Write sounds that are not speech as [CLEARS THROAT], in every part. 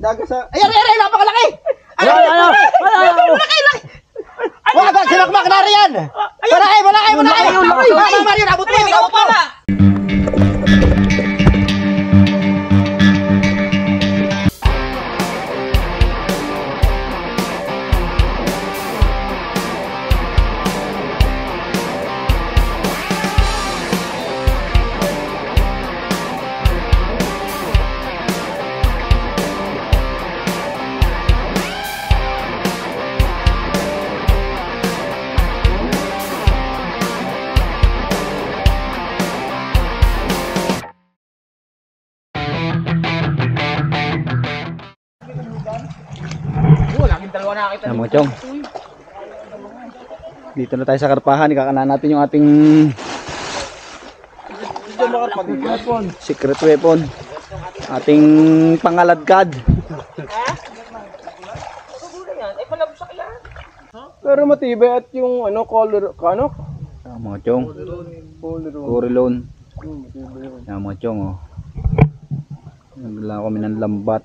dagat sa... Ayan, ayan, ayan, napakalaki! Ay, ay, ay, ay, ay, Wag ka, sinakmak na riyan! Malaki, malaki, malaki! Mama, Mario, abot mo, abot mo! Dito na tayo sa karpahan. Ikakanan natin yung ating secret weapon. Ating pangaladkad. Pero matibay at yung ano, color, ano? Yan mga chong. Corilon. Yan mga chong oh. Nagla kami ng lambat.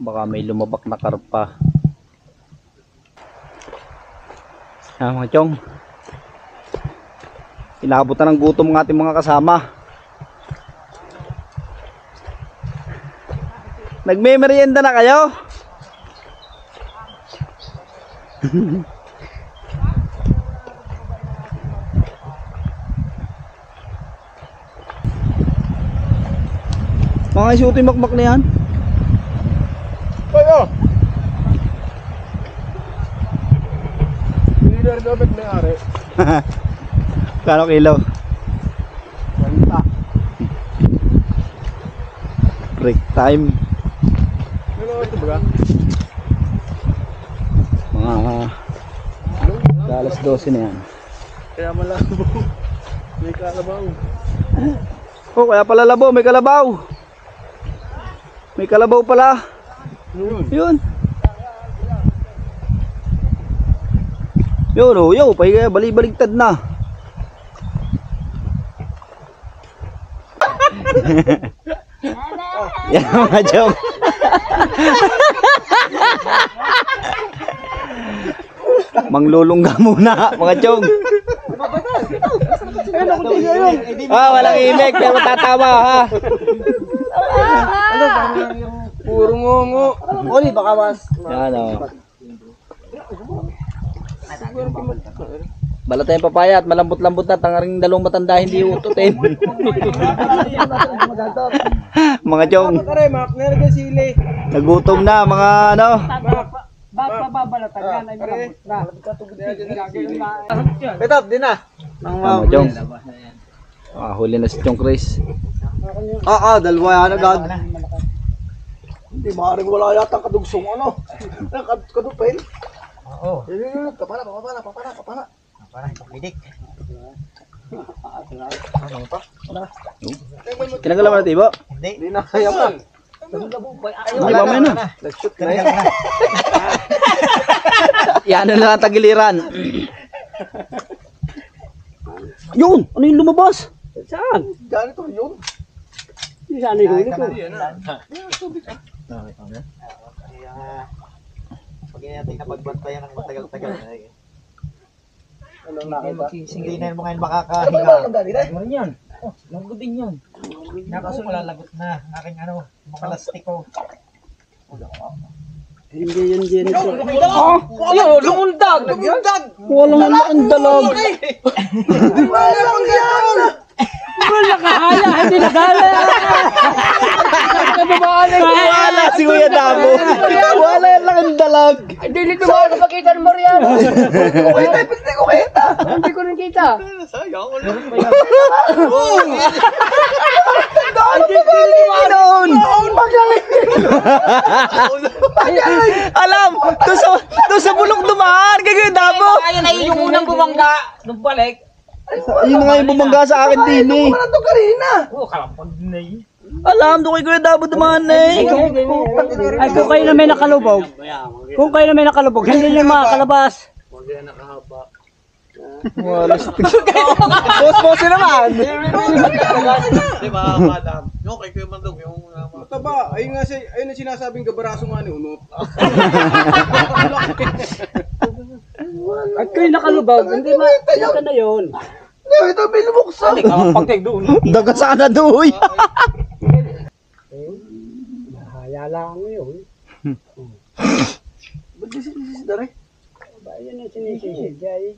Baka may lumabak na karpa. Yan mga chong. Inabutan ng gutom ng ating mga kasama. Nagme-merienda na kayo? [LAUGHS] Mga isuto yung makmak na yan. Kayo! Leader dapat may ari. Kano kilo? Kanta. Break time. Ano ito ba? Mga alas 12 na yan. Kaya malabo. May kalabaw. Oh, kaya pala labo, may kalabaw. May kalabaw pala. Yun. Yun. Yun, oh, yo, pay bali-baligtad na. [LAUGHS] Yan mga joke. Manglulungga muna, mga chong. Ah, walang imik, pero tatawa ha. Puro ngongo. Oli, baka mas. Yan o. Balat tayong papaya at malambot-lambot na tangaring dalawang matanda hindi ututin. mga sili. nagutom na mga ano. Ito, din na. Nang Mga chong. Ah, huli na si Chong Chris. Ah, ah, dalawa yan agad. Hindi, maaaring wala yata ang kadugsong ano. Kadupin. Oo. Yun, yun, yun. Papana, papana, papana, papana. Papana, papidik. Kinagalaman natin ibo. Hindi na kaya pa. Di ba na? Nag-shoot na yan. [LAUGHS] Yan na lang tagiliran. Yun! Ano yung lumabas? Saan? Ganito yun. Saan yung huli ko? Pag natin napagbantayan ng matagal-tagal. Ano nakita? Hindi na mo ngayon makakahinga. Ano yan? Lagot din yan. Nakaso malalagot na. Aking ano, makalastiko. Hindi yun, Jennifer. Ayun, lumundag! Lumundag! Walang laking dalag. Wala pang yan! Wala si Kuya Damo. Wala yung laking dalag. Hindi nito ba ng Marian? Wait, ay, hindi ko kita! Hindi ko rin kita. Noon. Alam, doon sa, doon sa bulok dumaan. Kaya Kuya Damo. Kaya na yung unang bumangga. Nung balik. Yung mga yung bumangga sa akin din eh. Ano to kanina? Oh, kalampag na eh. Alam, doon kay Kuya Damo dumaan eh. Ay, kung kayo na may nakalubog, kung kayo na may nakalubog, hindi nyo makakalabas. Walas. [LAUGHS] Boss-boss naman. Di ba, madam? Yung kay Kuya Mandog, yung... uh, Mataba, ayun nga siya, ayun ang sinasabing gabaraso nga ni Unot. [LAUGHS] At kayo nakalubaw, hindi ma, ka na yun. Ito, binubuksan. Pagtag doon. [LAUGHS] Dagat sa kanadoy. Haya lang yun. Ba't di sinisisda rin? Ba, yan ang sinisisi. Ay,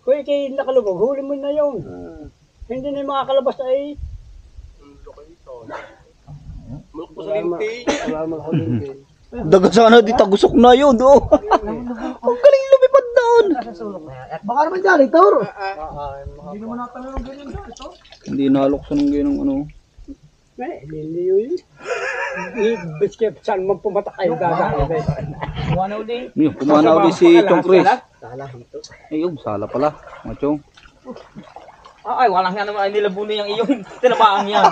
Kuya, kayo nakalubaw, huli mo na yun. Hindi na yung mga kalabas ay Mulok po sa linti. Dagat sa kanadoy, tagusok na yun. Oh. [LAUGHS] Ang galing lumipad doon. Baka naman dyan, Tor. Hindi nalokso ng ganong ano. Eh, hindi yun. Biskip, saan man pumatak kayo gagawin. Kumana uli. Yun, kumana ulit si Chong Chris. Ayun, sala pala. Mga Chong. Ay, walang nga naman ay na yung iyong tinabaang yan.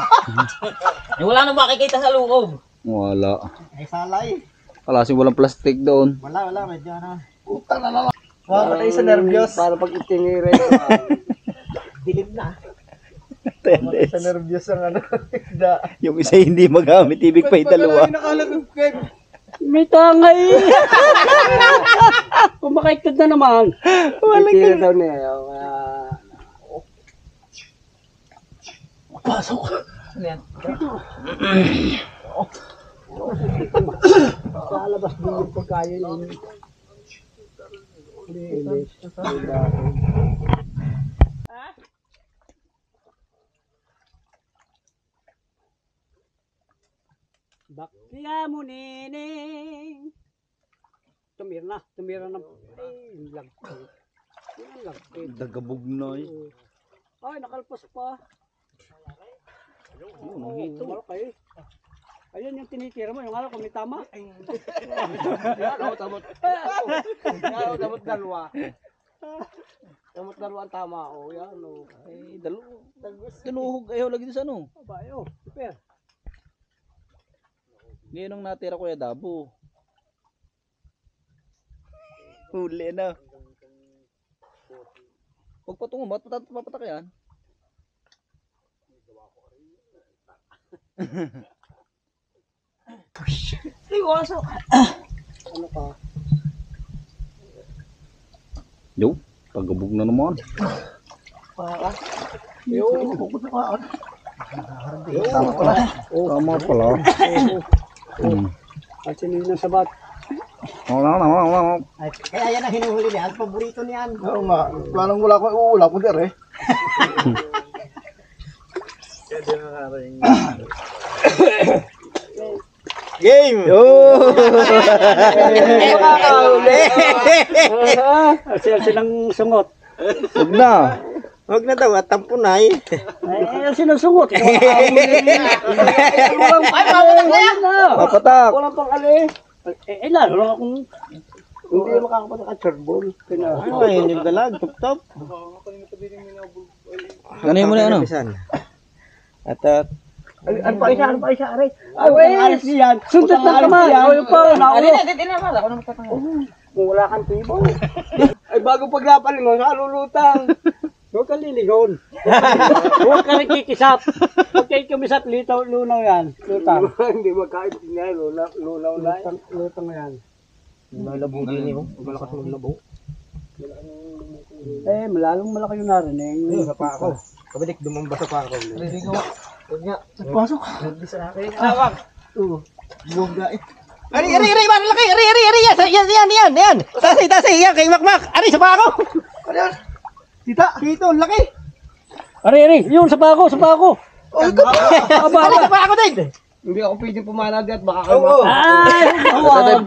Wala nang makikita sa loob. Wala. Ay, salay. Wala si walang plastic doon. Wala, wala, medyo ano. Utang na naman. Wala tayo sa nervyos. Para pag itingirin. [LAUGHS] Dilim na. Tendes. Sa nervyos ang ano. [LAUGHS] Da. Yung isa hindi magamit, ibig pa yung dalawa. May tangay! [LAUGHS] Kumakaiktad na naman. Wala Tira daw niya. yung, ah, Lalabas din yung pagkain. Linis. Bakya mo nining. Tumira na, tumira na. Ay, lagpit. Yan, lagpit. Dagabog na eh. Ay, nakalpas pa. Yun, Oo, ang hito. malaki. Ayun yung tinitira mo, yung alam ko may tama. Yan, oh, tamot. Yan, oh, tamot dalawa. Tamot dalawa ang tama. Oh, yan, oh. Eh, dalo. Tinuhog ayaw lagi sa ano. Aba, ayo, super. Ngayon ang natira ko ya dabo. Huli na. Huwag pa tungo, ba't patat- papatak yan? [LAUGHS] [COUGHS] Ano ka? Yo, tagabog na naman. Tama pala. Tama pala. [COUGHS] Hmm. At sino yung sabat? Wala na, wala na. Ay, kaya yan ang hinuhuli niya. Ang paborito niyan. Oo nga. Planong wala ko. Wala ko der eh. Game! Yo! Ah, Sila silang sungot. Huwag na. Huwag na daw at tampunay. Ay, ay, sinusungot. Walang pang na. Papatak. Walang pang ali. Eh, eh, lalo lang akong hindi makakapunta ka charbol. Pina. Ano ay yung dalag? Tup-tup? Ganun mo na ano? At at Ano pa isa? Ano pa isa? Aray. Ay, alis yan. Suntot ng kamay. Ay, pa. Naulo. Hindi, hindi na wala. Ako naman. Kung wala kang tibo. ay bago paglapaling mo, salulutang. Huwag kang lilingon. Huwag ka rin kikisap. Huwag kayo kumisap, litaw, lunaw yan. Lutang. [LAUGHS] Hindi magkain niya, lulaw, lulaw na. Lutang, lutang yan. Malabo din yun. Malakas ng labo. Eh, malalong malaki yung narinig. Ayun, sa pa ako. Kabalik, dumamba sa pa ako. Hindi ko. Huwag nga. Pasok. Hindi sa akin. Tawag. Oo. Buwag nga eh. Ari, ari, ari, man, laki, ari, ari, ari, yan, yan, yan, yan, yan. Tasay, tasay, yan, kay Makmak. Ari, sa pa ako. Tita, dito, laki. Ari, ari, yun, sa pako, sa pako. Oh, ito. Aba, Ari, aba. sa pa ako din. Hindi ako pwedeng pumanag at baka kayo. Ay,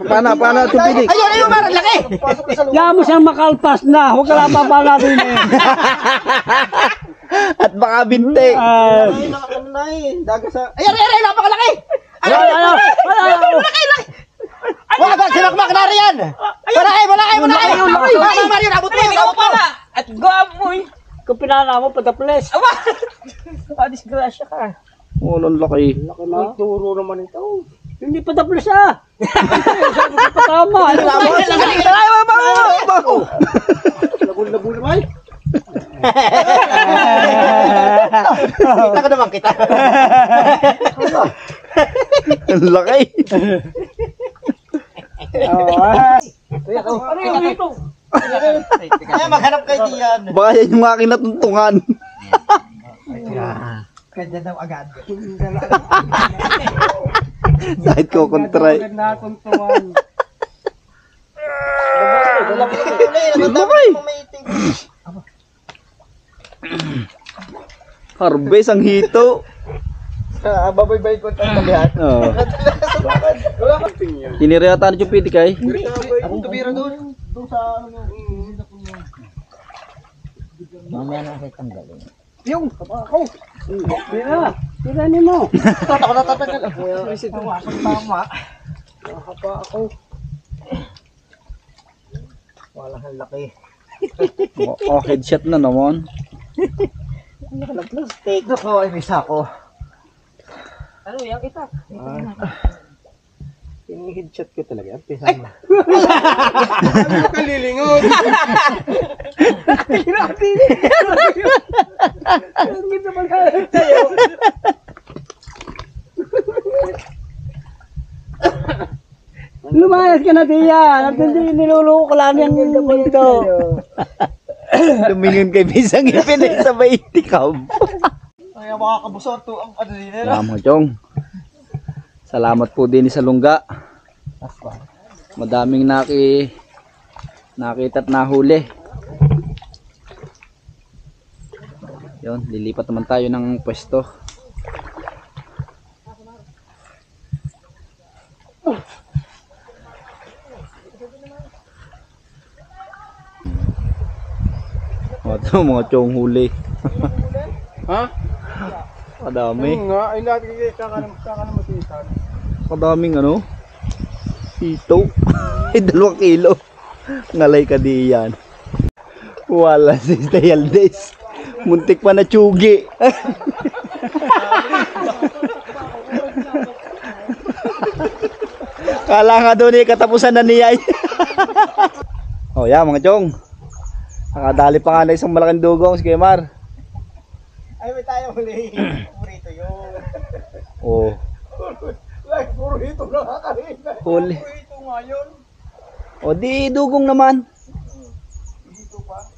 Pana, pana, tupidik. Ayun, ayun, man, laki. Yan mo siyang makalpas na. Huwag ka lang papalatin eh. [LAUGHS] At baka binte. Ay, Ay, nakakano na eh. Daga sa... Ay, ari, ari, napakalaki. ay, ay, ay, ay, ay. Wala ba, si Makmak na rin yan. Malaki, malaki, malaki. Malaki, Mario, abot mo, abot mo. pala. At gamoy. Kung pinala mo, pataples. Aba! Ah, disgrasya ka. Walang laki. Laki na. Turo naman ito. Hindi pataples ah. Sabi ko pa tama. Ano ba? Ay, bago, bago. Labo, labo Dalway. Kita ko naman kita. Ang laki. [LAUGHS] Ano yung ito? Ay, maghanap kayo diyan. Baka yan yung aking natuntungan. Kanya daw agad. Dahil ko kontray. Natuntungan. Ang laki. Harvest ang hito. Baboy-bay ko tayo kalihan. Oo. Wala kang tingin. Tiniriyata na yung piti kay. Ako tubira doon. Doon sa ano yung Mamaya na kayo tanggalin. Yung, ako. Tira. Tira ni mo. Tata ko natatagal. Visit mo. Tama. Nakapa ako. Wala kang laki. Oh, oh, headshot na naman. Take. Ako ay may sako. Ano yung itak? Yung headshot ko talaga. Pisa mo. [LAUGHS] Kalilingon. Lumayas ka na. At hindi niluluko ko lang yung dito. Tumingin [LAUGHS] kay Bisang ipin ay sabay itikab. Kaya makakabusot to ang ano din nila. Salamat Chong. Salamat po din sa lungga. Madaming naki nakita at nahuli. Yon, lilipat naman tayo ng pwesto. O, ito mga chong huli. [LAUGHS] Ha? Kadami. Ayun nga, ay lahat kaya kaka na kaka na masitan. Kadaming ano? Hito. [LAUGHS] Ay, dalawang kilo. Ngalay ka di yan. Wala si Stayaldes. Muntik pa na tsugi. [LAUGHS] Kala nga doon eh, katapusan na niya. [LAUGHS] oh, yeah, mga chong. Nakadali pa nga na isang malaking dugong si Kemar. Ay, may tayo huli. [CLEARS THROAT] Purito yun. Oh, Like, purito na nga kanina. huli. Purito nga yun. O di dugong naman.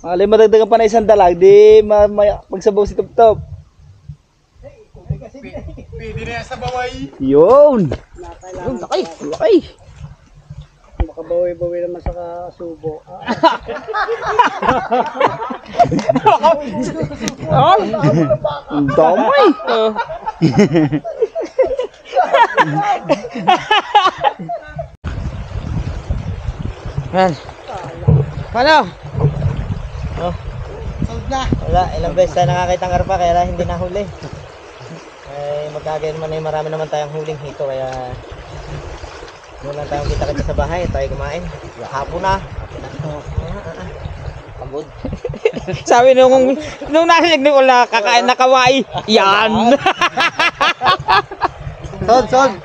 Alay madagdagan pa na isang dalag, di ma, ma magsabaw si Top Top. Pwede na yan sa baway. Yun. Yun, laki. Laki. Makabawi-bawi naman sa kasubo. [LAUGHS] Ang damay. [LAUGHS] Yan. Paano? Oh. Wala, ilang beses tayo nakakita ng karpa kaya hindi nahuli. Eh, magkagayon naman ay marami naman tayong huling hito kaya lang tayong kita kita sa bahay, tayo kumain. Hapon na. Pagod. [LAUGHS] Sabi nung nung narinig ni Ula kakain na kawai. Yan.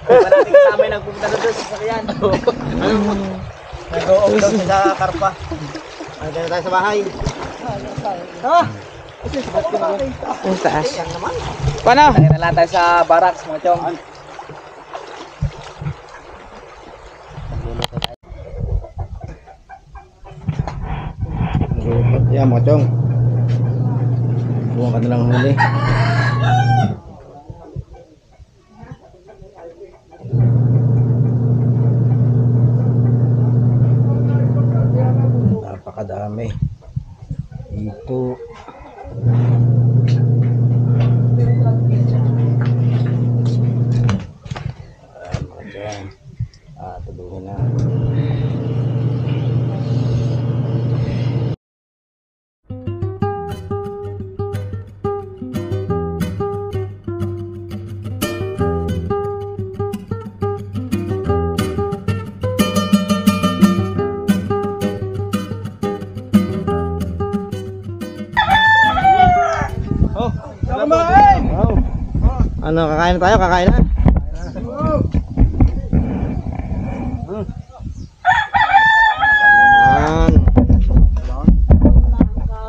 Kaya [LAUGHS] natin kasama yung nagpupunta na doon sa sakyan. Nag-o-off daw siya sa karpa. Ano tayo sa bahay? Ang taas. Paano? Tayo na lang tayo sa barracks mga chong. Yan mga chong. Buwan ka na lang huli. Napakadami. Ito. Ayan mga chong. Ah, tuduhin na. Ano, kakain tayo? Kakain na?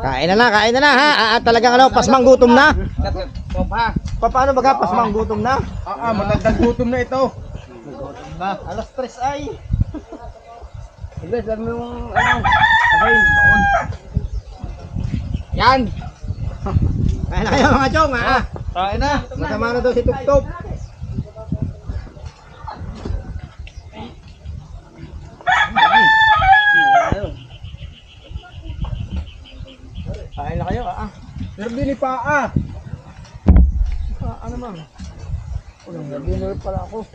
Kain na na, kain na na ha. Ah, ah, talagang ano, pasmang gutom na. Pa, paano ba ka pasmang gutom na? Ah, ah, matagdag gutom na ito. Na, alas tres ay. Ibes, alam mo yung ano, again. Yan. Kain na kayo mga chong ha. Kain na. Masama na daw si Tuptop. Kain na kayo ah. Serbi ni Paa. Ano man? Dinner pala ako.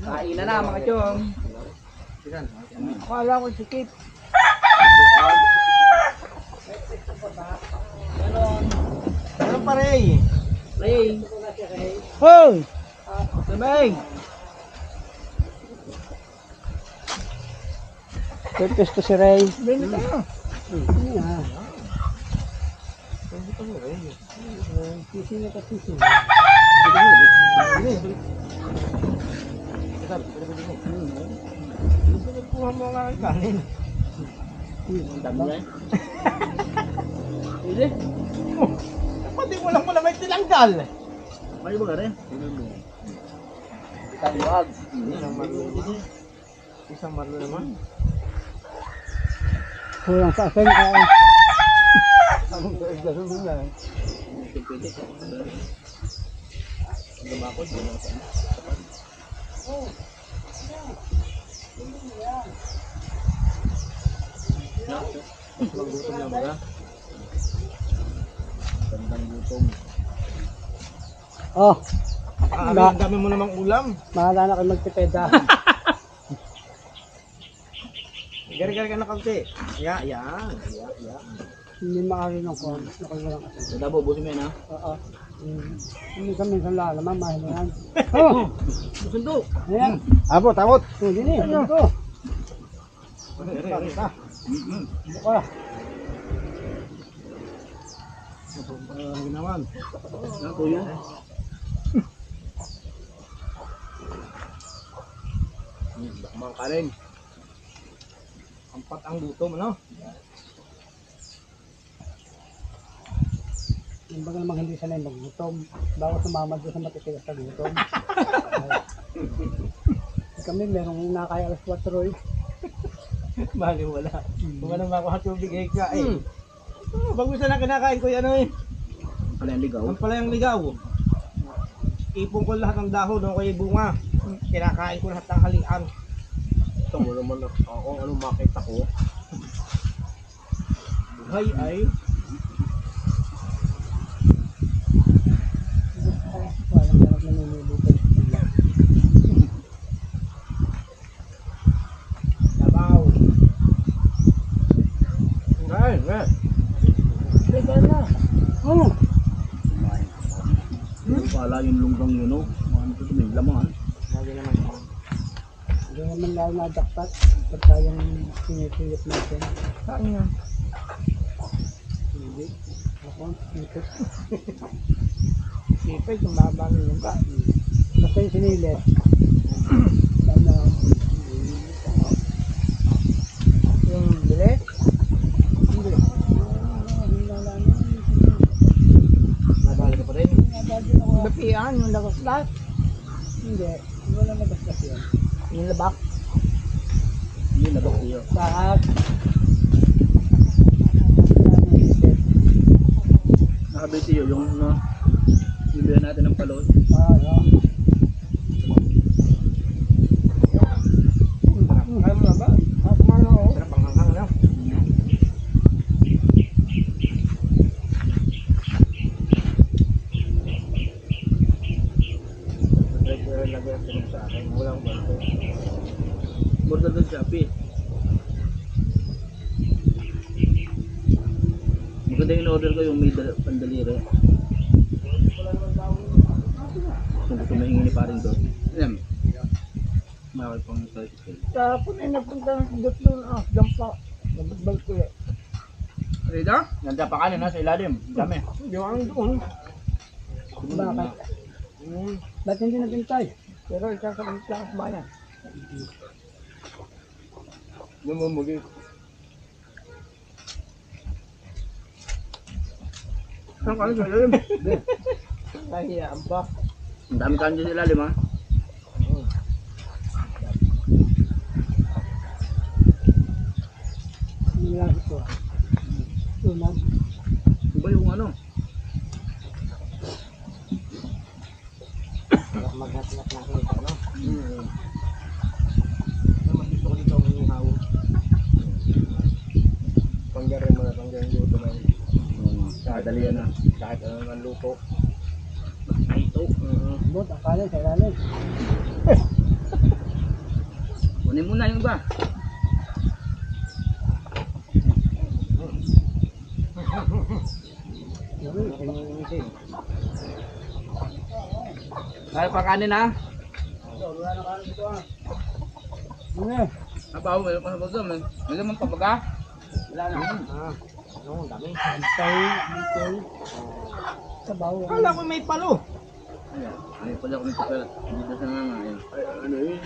Kain na na mga chong. Akala ko si Kate. Ano pa rin? Hoy! Sabay. Purpose ko si Ray. Bili. Sisi na kasi sisi. Kuha mo nga ang kanin. Bili? Pati mo lang mo na may tinanggal. May ba ka rin? Isang marlo. Isang marlo naman. Kulang sa akin. ay. Oh, Ah, ang dami mo namang ulam. mahala na kayo magtipeda. [LAUGHS] Gari-gari ka na kaunti. Ya, yan. Ya, ya. Hindi makakaroon ng kwan. Nakagalang kasi. Sa dabo, busin mo yan ha. Oo. Mm. Minsan minsan lalaman, mahal na yan. [LAUGHS] Oh! Susundo. Ayan. Abot, abot. Hindi ni. Ano to? Buka. Ano naman? Ano to yun? Mga kanin. Ampat ang gutom, ano? Yung baga namang hindi sanay maggutom. Bawat tumamad doon sa matitigas sa gutom. [LAUGHS] Kami merong nakaya alas 4 eh. Bali wala. Kung ano makuha tubig eh ka eh. Oh, bagus na kinakain ko yung ano eh. Pala yung ligaw. Ang pala yung ligaw. Ipon ko lahat ng dahon doon kay bunga. Kinakain ko lahat ng halian. Ito mo naman ako ano makita ko. Buhay ay Walang harap na nilulutan. sabaw. Ay, ay. Teka na. Oh, Wala yung lunggang yun oh. Ano to may laman. Lagi naman. Hindi naman na jackpot. Pag tayong sinipilip natin. Saan yan? Hindi. Ako, ikot. Sipay, tumaba ng lupa. Basta yung sinilip. Sana, Yung bilet. hindi. Nabali ka pa rin. Nabagin ako. Bapian, yung lakas-lakas. Hindi. Wala na basta yan. Yung labak. Hindi na ba kuya? Lahat. Nakabiti yun yung no. Bibigyan natin ng palot. Ah, yeah. Alam mo na ba? Ah, kumano ako. Sarap ang hanghang na. Regular na ba yung sa akin? Walang banto. Border doon Shopee. Maganda yung order ko yung may dal- pandalire. Kung gusto mo hingi ni parin doon. Ayan. Mawal pang Tapos ay nagpunta ng dot doon. Ah, dampa. Nagbal ko eh. Rida? Nandiyan pa kanin ha sa ilalim. Dami. Yung ang doon. Bakit? Hmm. Ba't hindi naghintay? Pero isa sa mga sa bayan. Namumugi. Saan ka sa ilalim? Kahiyaan pa. Ang dami kanin sa ilalim ha. Lang ito. Tunan. Iba yung ano. Maghat-ngat na ako ito, no? Hmm. Mas gusto ko dito ang ihaw. Panggarin mo na, panggarin luto na. Kadali yan ha. Kahit ano naman luto. Ito. Bot, ang kanin sa ilalim. Kunin mo na yung iba. Kaya pa kanin ha. Ano eh? Abaw, may pa sa May may naman pabaga. Wala na. Ah, ano, dami. Antay, antay. Sabaw. Kala ko may palo. Ay, pala kami sa pala. Dito sa ngayon. Ay, ano yun,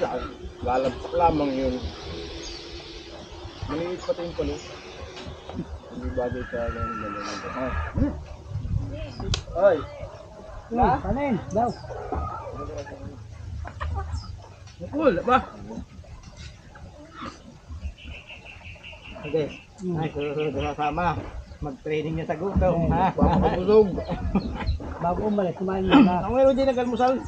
lalabsak lamang yun. Maliit pa ito yung palo. Hindi bagay sa ganun ganun. Ay, Hmm, kanin, daw. Cool, ba? Sige. Ay, susunod na sama. Mag-training niya sa gutom, ha? Papapusog. [LAUGHS] Bago umalis, kumain muna. [CLEARS THROAT] Ang meron din nag-almusal.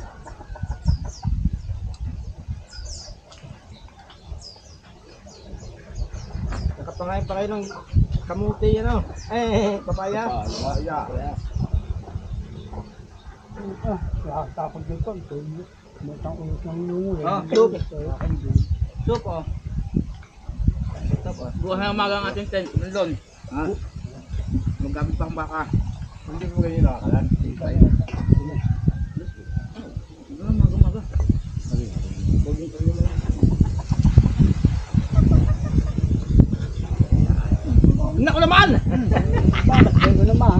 Nakapangain pa kayo ng kamuti, ano? Eh, papaya. Papaya. Ah, nakakapag dito. Ito yun. May tang ulos ng lungo. Ah, soup. Soup, oh. Soup, oh. Bukas na umaga ang ating tent. Doon. Ha? Maggamit pa ang baka. Hindi ko ganyan nakakalan. Doon, umaga, umaga. Naku naman! Bakit? Bago naman.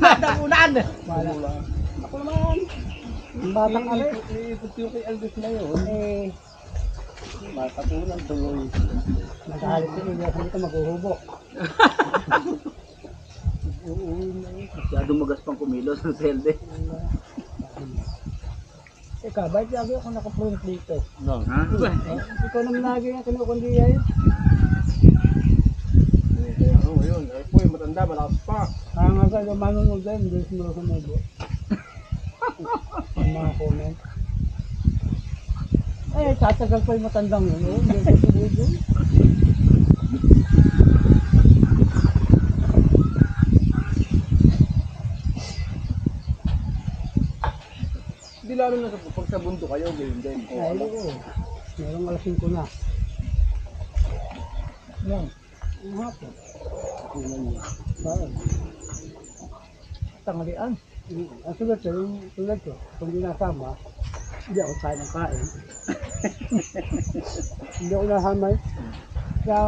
Natapunan! Wala. Batang alis. Iipot yung kay Aldous na yun. Eh, matatunan tuloy. Nagalit ko niya kung ito maghuhubo. Uuwi na yun. Magaspang kumilos ng selde. Ikaw, bakit lagi ako nakaprint dito? Ha? Ba? Eh, ikaw naman lagi yung kinukundi yan. Ano ngayon, ay po yung matanda, malakas pa. Kaya nga kayo manunod din, hindi mo Ang mga comment. Eh, tatagal pa yung matandang yun. eh. Hindi ko. Hindi lalo na sa pag sa bundok kayo, ganyan din. Ay, oo. Merong alas 5 na. Yan. Ang hapon. Tanghalian. Mm, Ang sulat ko, yung sulat ko, kung di nasama, hindi ako kain ng kain. hindi ako nahamay. Kaya,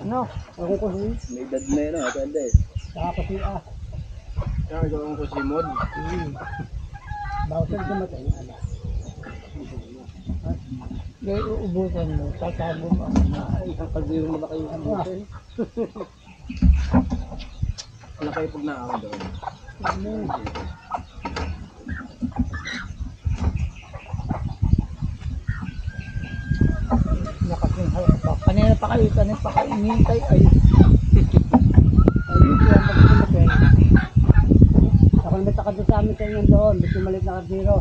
ano, ako kasi, May edad na yun, ah, pwede. saka kasi ah. Kaya ikaw ang kusimod. Mm. Bawas na dumatay yung ala. Kaya uubusan mo, tatago mo. Ay, isang kaldero na kayo ubusin. Wala kayo pag naawag doon. Ano? Nakasinghal ka pa. Kayo, kanina pa kayo, inihintay ay. Ay, hindi yan magsumakin. Ako naman takad sa amin kayo yan doon. Gusto malit na kadiro.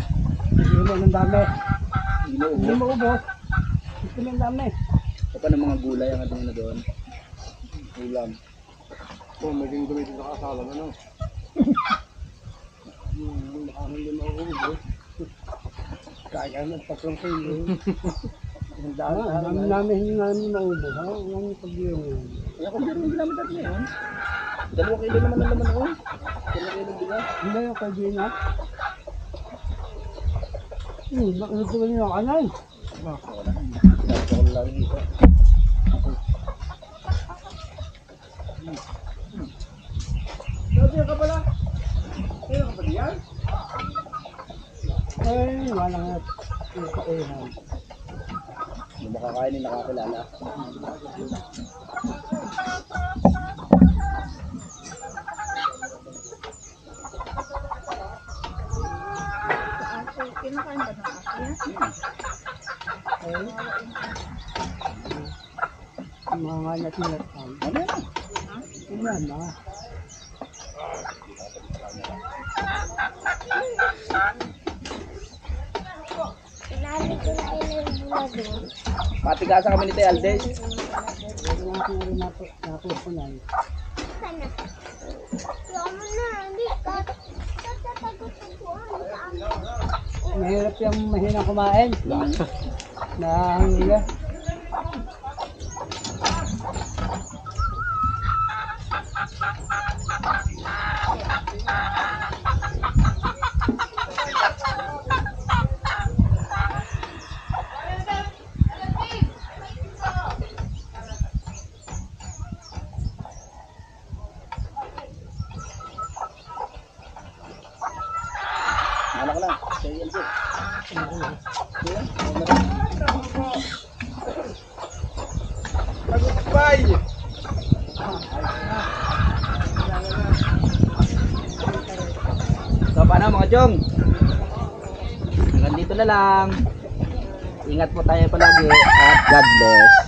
Hindi mo ng dami. Hindi mo ubos. Gusto mo ng dami. Ito pa ng mga gulay ang ating ano doon. Ulam. Kung maging gamitin sa kasalan, ano? Hmm, baka hindi mo ubos. Kaya nagtatlong kilo. [LAUGHS] Ang dami, ang namin namin maubos. Ha? Ang pag-iwan yun. Kaya kung meron din naman dati ngayon. Dalawang kilo naman ang laman ako. Dalawang kilo din Hindi yung kay na. Hmm, bakit ito ganyan yung kanan? Dapat ako lang dito. Dati ka pala. Kaya ka pa diyan? Eh, wala nga. Yung kainan. Hindi nakakain, hindi nakakilala. Kinakain ba ng aso yan? Hmm. Ay. Mga natinatan. Ano yan? Ano yan na? Ilalim ko na ilang buwan doon. Matigasan kami ni Tay amin. Mahirap yung mahinang kumain. [LAUGHS] Nahangila. Ano ko lang? Tay Aldes. So paano mga chong? Hanggang dito na lang. Ingat po tayo palagi at God bless.